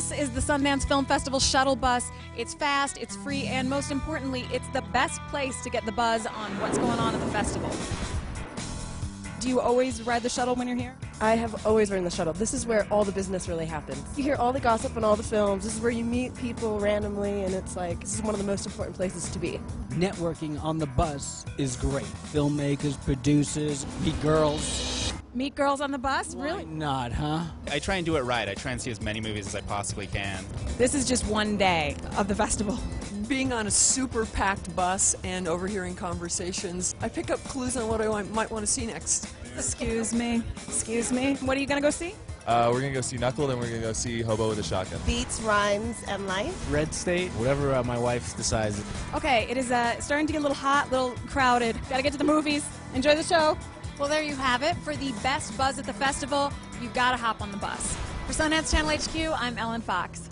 This is the Sundance Film Festival shuttle bus. It's fast, it's free, and most importantly, it's the best place to get the buzz on what's going on at the festival. Do you always ride the shuttle when you're here? I have always ridden the shuttle. This is where all the business really happens. You hear all the gossip and all the films. This is where you meet people randomly, and it's like, this is one of the most important places to be. Networking on the bus is great. Filmmakers, producers, meet girls. Meet girls on the bus? Why Really? not, huh? I try and do it right. I try and see as many movies as I possibly can. This is just one day of the festival. being on a super packed bus and overhearing conversations, I pick up clues on what I want, might want to see next. Excuse me. Excuse me. What are you going to go see? Uh, we're gonna go see Knuckle, then we're gonna go see Hobo with a Shotgun. Beats, rhymes, and life. Red State, whatever uh, my wife decides. Okay, it is uh, starting to get a little hot, a little crowded. Gotta get to the movies. Enjoy the show. Well, there you have it. For the best buzz at the festival, you've gotta hop on the bus. For Sundance Channel HQ, I'm Ellen Fox.